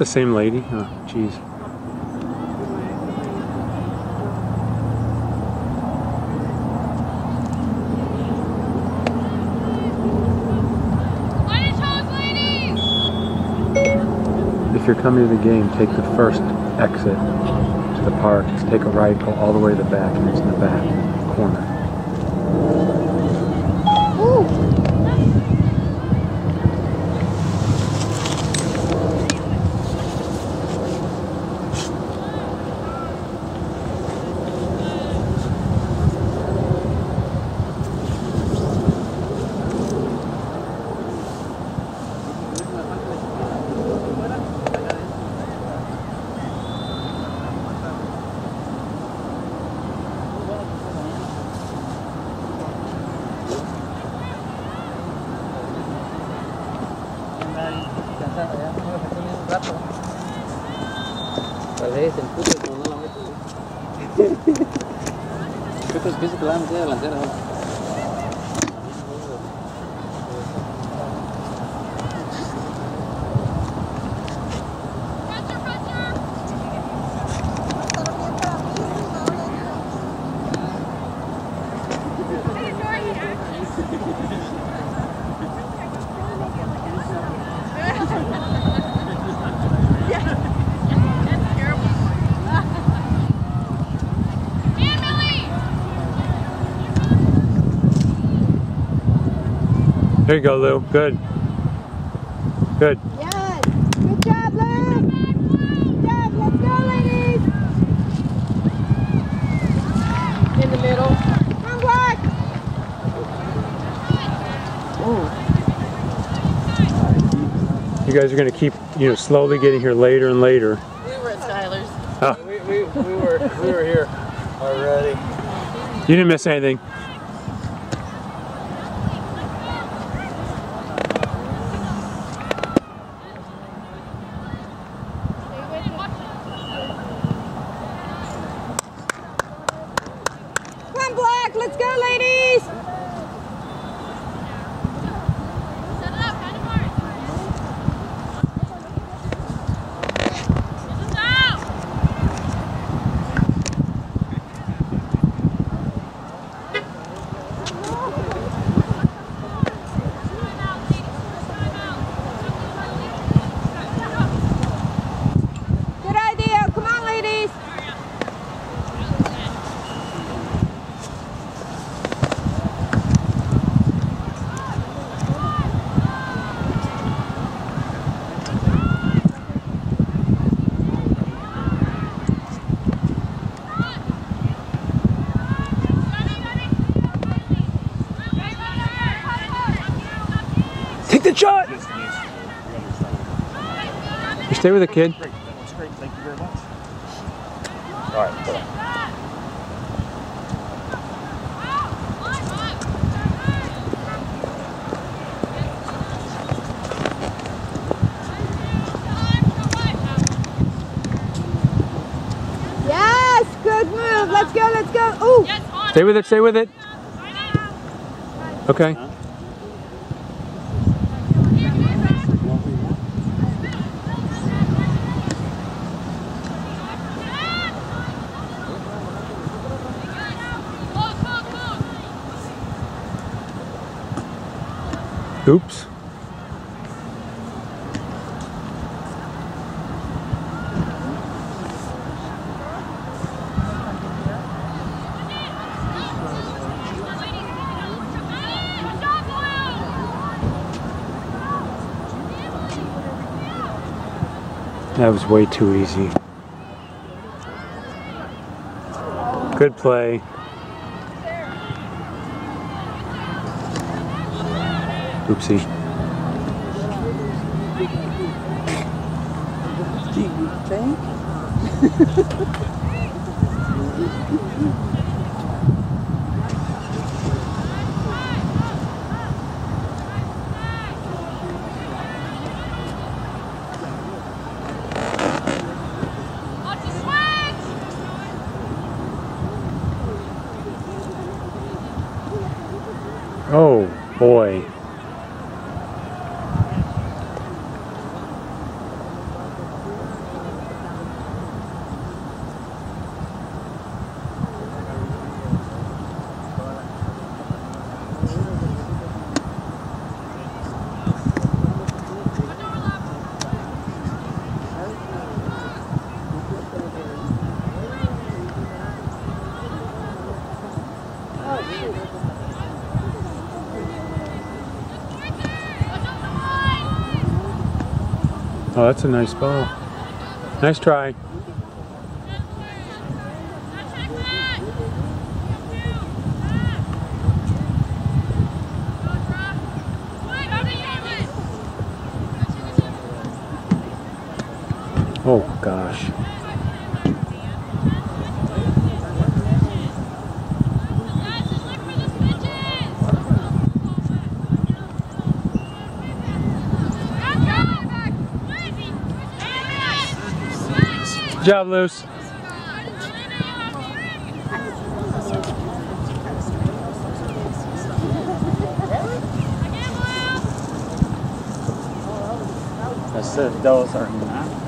the same lady? Oh, jeez. If you're coming to the game, take the first exit to the park. Just take a right, go all the way to the back, and it's in the back ¿Qué otros pisos te van a delantera? There you go, Lou. Good. Good. Yes. Good job, Lou. Good job. Let's go, ladies. In the middle. Come Black. You guys are going to keep, you know, slowly getting here later and later. We were at Skylar's. Oh, We, we, we were we were here already. you didn't miss anything. Come Black. Let's go, ladies. Good idea. Come on, ladies. Take the shot. You stay with the kid. Great. That was great. Thank you very much. All right. Hold on. Yes. Good move. Let's go. Let's go. Ooh. Stay with it. Stay with it. Okay. Oops. That was way too easy. Good play. Oopsie. Do you Oh, that's a nice ball. Nice try. Oh, gosh. Job, Luce. I said those are not.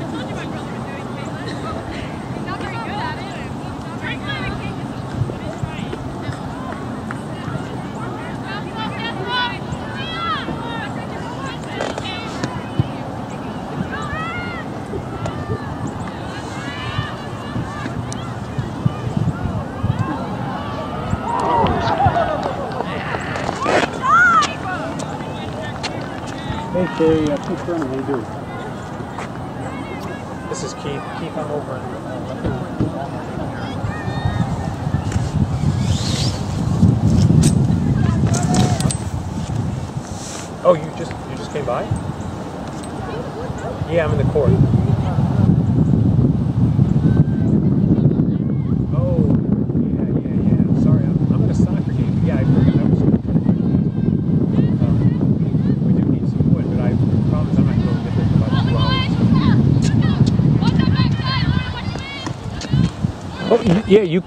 Hey, Shay, uh, keep running. How you doing? This is Keith. Keith, I'm over. Oh, you just you just came by? Yeah, I'm in the court. Oh, yeah, yeah, yeah. Sorry, I'm, I'm at a soccer game. Yeah, I forgot. I was. We, um, we do need some wood, but I promise I'm not going to get there for about two. Yeah, you.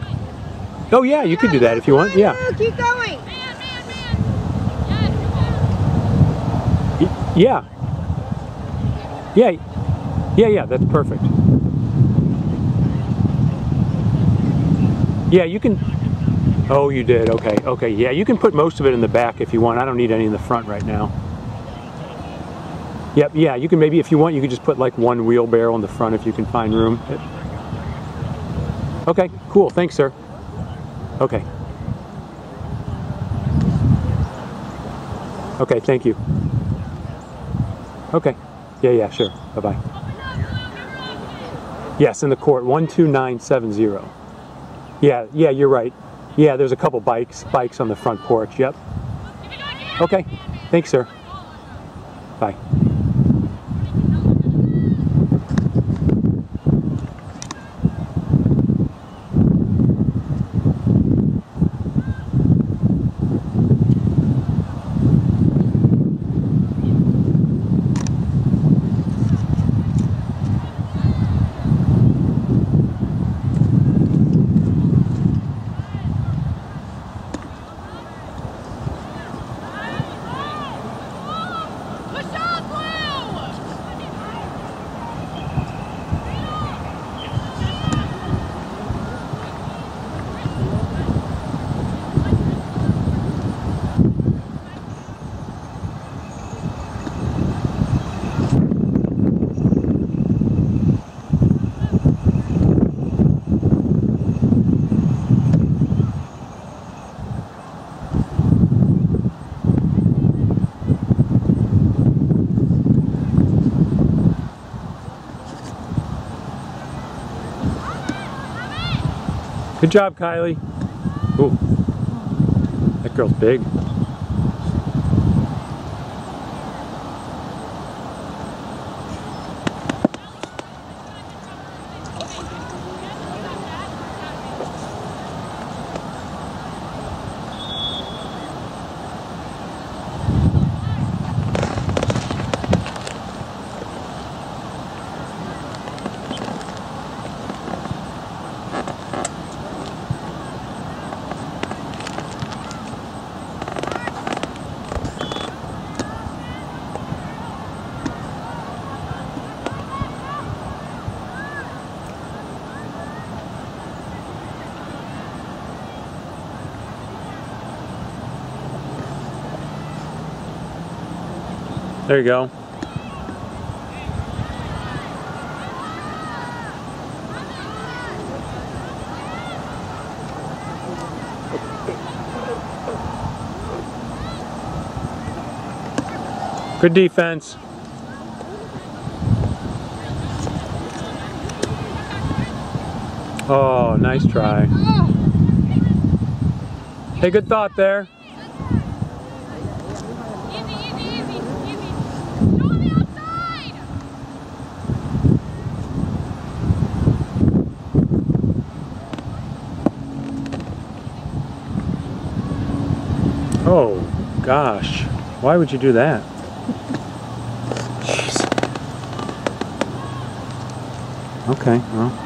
Oh, yeah, you could do that if you want. Yeah. Keep going. Yeah. Yeah. Yeah, yeah, that's perfect. Yeah, you can. Oh, you did. Okay, okay. Yeah, you can put most of it in the back if you want. I don't need any in the front right now. Yep, yeah, you can maybe, if you want, you could just put like one wheelbarrow in the front if you can find room. Okay, cool. Thanks, sir. Okay. Okay, thank you. Okay. Yeah, yeah, sure. Bye bye. Yes, in the court, 12970. Yeah, yeah, you're right. Yeah, there's a couple bikes, bikes on the front porch. Yep. Okay. Thanks, sir. Bye. Job, Kylie. Ooh. That girl's big. There you go. Good defense. Oh, nice try. Hey, good thought there. Why would you do that? Jeez. Okay, well.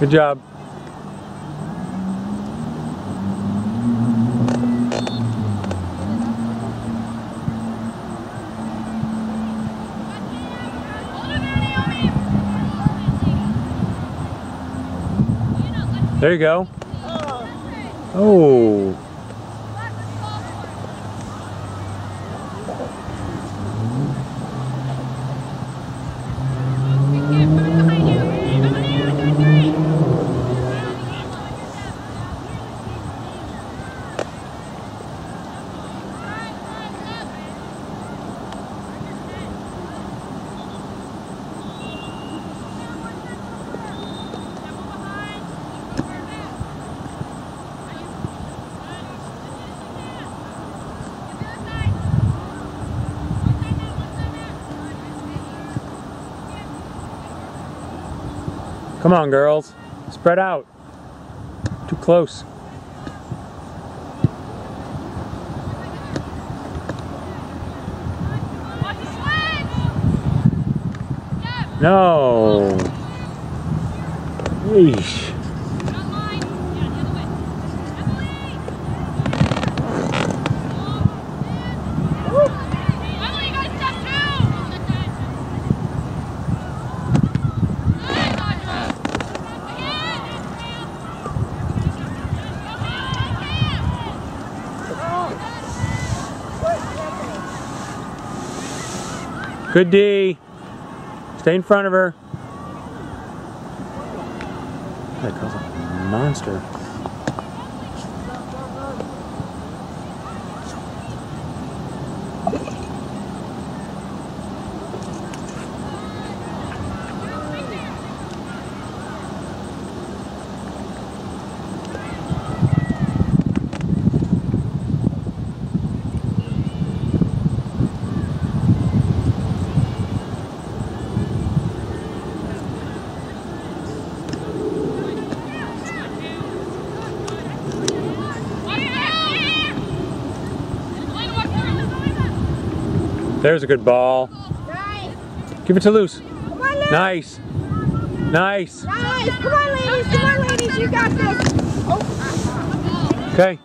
Good job. There you go. Oh. Come on, girls. Spread out. Too close. No. Yeesh. on line. Yeah, the other way. Emily. Emily, you got step two. Good, Roger. Good D. Stay in front of her. That girl's a monster. There's a good ball. Nice. Give it to Luce. On. Nice. Nice. Nice. Come on, ladies. Come on, ladies. You got this. Oh. Okay.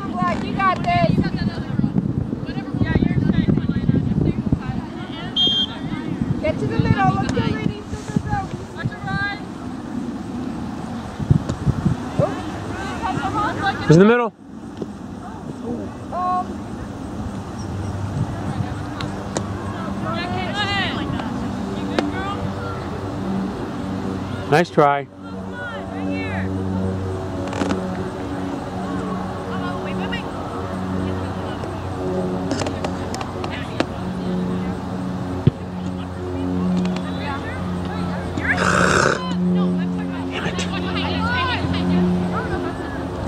I'm glad you got this. Get to the middle. Let's go, ladies. Go, go, go. Who's in the middle? Um, Nice try.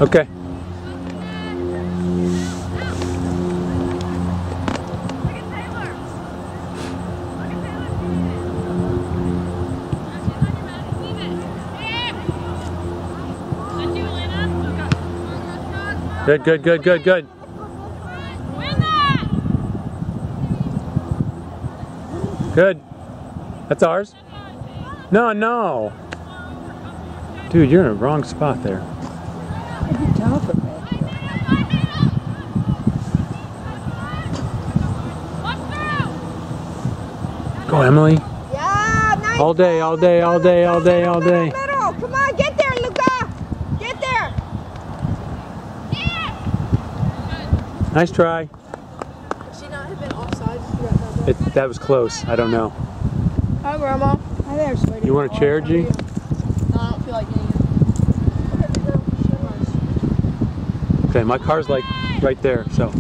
Okay. Good, good, good, good, good. Good. That's ours? No, no. Dude, you're in a wrong spot there. Go, Emily. yeah, nice. All day, all day, all day, all day, all day. Middle. Come on, get there, Luca. Get there. Nice try. Should she not have been offside? That It, that was close. I don't know. Hi, Grandma. Hi there, sweetie. You want a chair, G? No, I don't feel like getting it. Okay, my car's like right there, so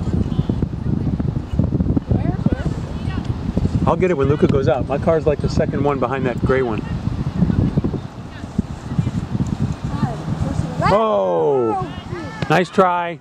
I'll get it when Luca goes out. My car's like the second one behind that gray one. Oh, nice try.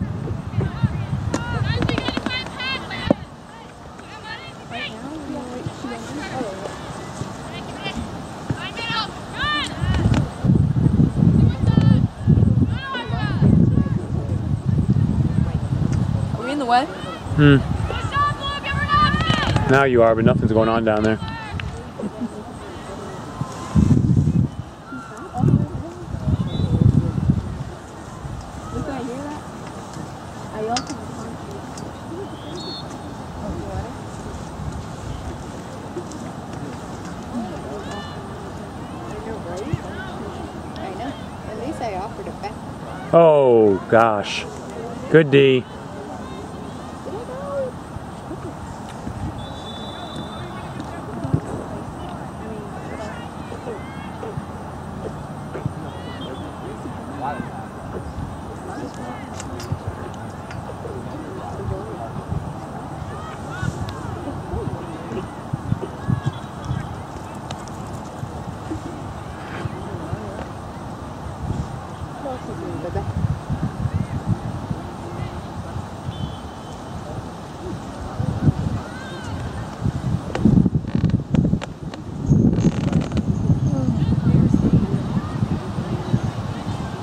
we in the way? Hmm. Now you are, but nothing's going on down there. Look, I hear that. I also I know. At least I offered it back. Oh gosh. Good D.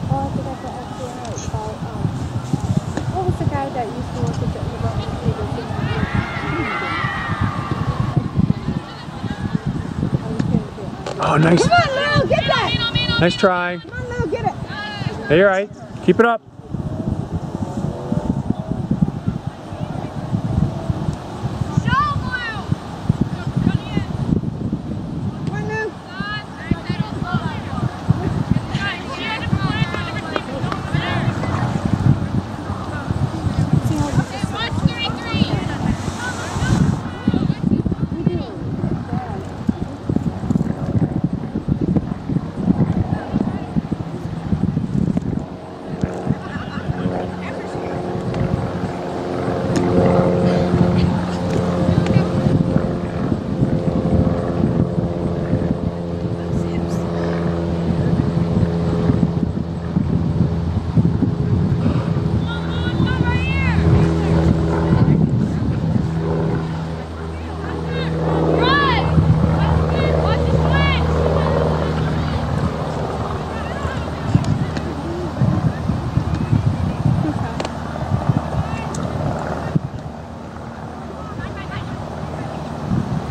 Oh, I think I said FCA about, um, what was the guy that used to work at the Liverpool Oh, nice. Come on, Lou. Get that. Nice try. Come on, Lou. Get it. Hey, you're right. Keep it up. Come on, Lou.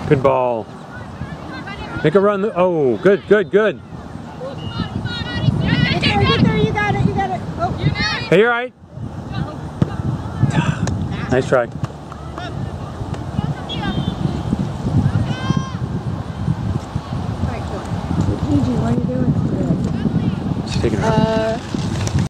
Good ball. Make a run. Oh, good, good, good. Get there, get there, you got it, you got it. Oh, Hey, you're right. Nice try. Gigi, what are you doing? She's taking her. Uh,